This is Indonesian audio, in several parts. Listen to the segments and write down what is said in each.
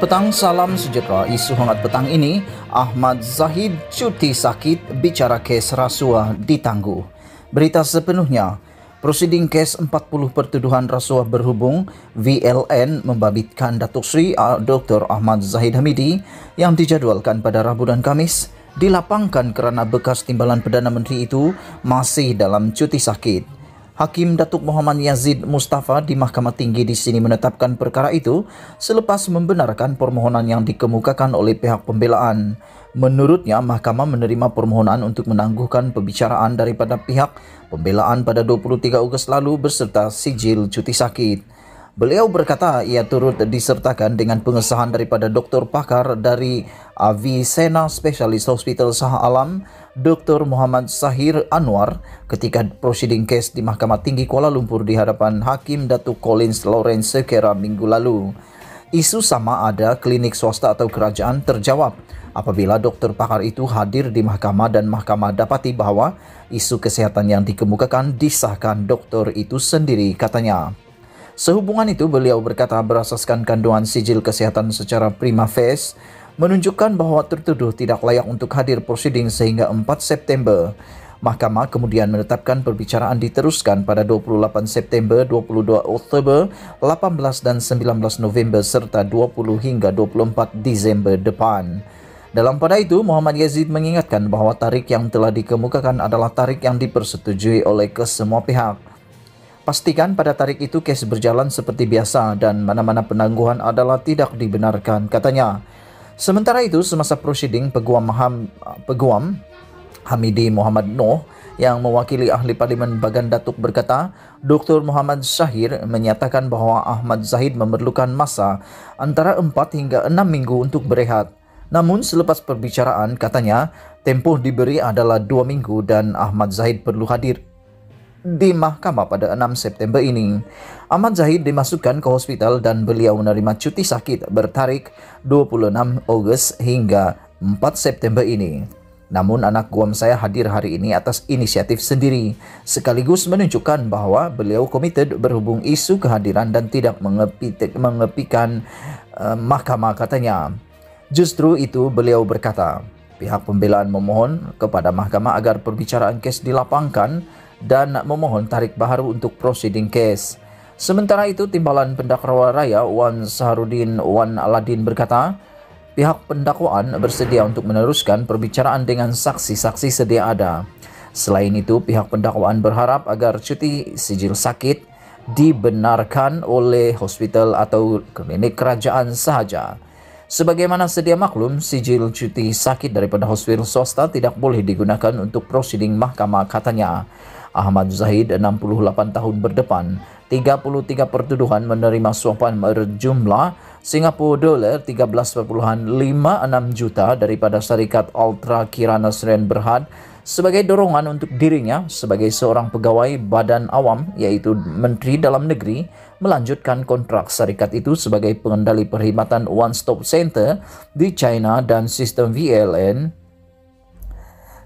Petang, salam sejahtera. Isu hangat petang ini, Ahmad Zahid cuti sakit bicara kes rasuah ditangguh. Berita sepenuhnya, prosiding kes 40 pertuduhan rasuah berhubung VLN membabitkan Datuk Sri Dr. Ahmad Zahid Hamidi yang dijadwalkan pada Rabu dan Kamis dilapangkan kerana bekas timbalan Perdana Menteri itu masih dalam cuti sakit. Hakim Datuk Muhammad Yazid Mustafa di Mahkamah Tinggi di sini menetapkan perkara itu selepas membenarkan permohonan yang dikemukakan oleh pihak pembelaan. Menurutnya, mahkamah menerima permohonan untuk menangguhkan pembicaraan daripada pihak pembelaan pada 23 Ogos lalu beserta sijil cuti sakit. Beliau berkata ia turut disertakan dengan pengesahan daripada doktor pakar dari Avicenna Specialist Hospital Shah Alam, Dr. Muhammad Sahir Anwar ketika proceeding case di Mahkamah Tinggi Kuala Lumpur di hadapan Hakim Datuk Collins Lawrence Sekera minggu lalu. Isu sama ada klinik swasta atau kerajaan terjawab apabila doktor pakar itu hadir di mahkamah dan mahkamah dapati bahawa isu kesihatan yang dikemukakan disahkan doktor itu sendiri katanya. Sehubungan itu, beliau berkata berasaskan kandungan sijil kesihatan secara prima facie menunjukkan bahawa tertuduh tidak layak untuk hadir prosiding sehingga 4 September. Mahkamah kemudian menetapkan perbicaraan diteruskan pada 28 September, 22 Oktober, 18 dan 19 November serta 20 hingga 24 Disember depan. Dalam pada itu, Muhammad Yazid mengingatkan bahawa tarik yang telah dikemukakan adalah tarik yang dipersetujui oleh kesemua pihak. Pastikan pada tarik itu kes berjalan seperti biasa dan mana-mana penangguhan adalah tidak dibenarkan, katanya. Sementara itu, semasa proceeding, Peguam, Ham, Peguam Hamidi Muhammad Noh yang mewakili ahli parlimen Bagan Datuk berkata, Dr. Muhammad Syahir menyatakan bahawa Ahmad Zahid memerlukan masa antara 4 hingga 6 minggu untuk berehat. Namun selepas perbicaraan, katanya, tempoh diberi adalah 2 minggu dan Ahmad Zahid perlu hadir di mahkamah pada 6 September ini. Ahmad Zahid dimasukkan ke hospital dan beliau menerima cuti sakit bertarik 26 Ogos hingga 4 September ini. Namun anak guam saya hadir hari ini atas inisiatif sendiri sekaligus menunjukkan bahawa beliau komited berhubung isu kehadiran dan tidak mengepi, mengepikan uh, mahkamah katanya. Justru itu beliau berkata, pihak pembelaan memohon kepada mahkamah agar perbicaraan kes dilapangkan dan memohon tarik baharu untuk proceeding case. Sementara itu, Timbalan Pendakwa Raya Wan Saharudin Wan Aladin berkata, pihak pendakwaan bersedia untuk meneruskan perbicaraan dengan saksi-saksi sedia ada. Selain itu, pihak pendakwaan berharap agar cuti sijil sakit dibenarkan oleh hospital atau klinik kerajaan sahaja. Sebagaimana sedia maklum, sijil cuti sakit daripada hospital swasta tidak boleh digunakan untuk proceeding mahkamah katanya. Ahmad Zahid 68 tahun berdepan 33 pertuduhan menerima suapan berjumlah Singapura dolar 13.56 juta daripada syarikat Ultra Kirana Seren Berhad sebagai dorongan untuk dirinya sebagai seorang pegawai badan awam iaitu Menteri Dalam Negeri melanjutkan kontrak syarikat itu sebagai pengendali perkhidmatan One Stop Center di China dan sistem VLN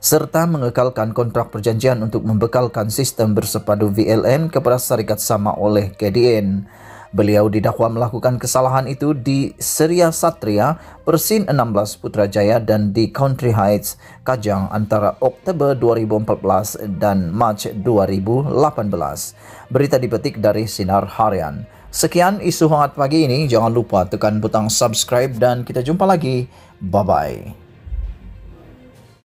serta mengekalkan kontrak perjanjian untuk membekalkan sistem bersepadu VLN kepada syarikat sama oleh KDN. Beliau didakwa melakukan kesalahan itu di Seria Satria, Persin 16 Putrajaya dan di Country Heights, Kajang antara Oktober 2014 dan Mac 2018. Berita dipetik dari Sinar Harian. Sekian isu hangat pagi ini. Jangan lupa tekan butang subscribe dan kita jumpa lagi. Bye-bye.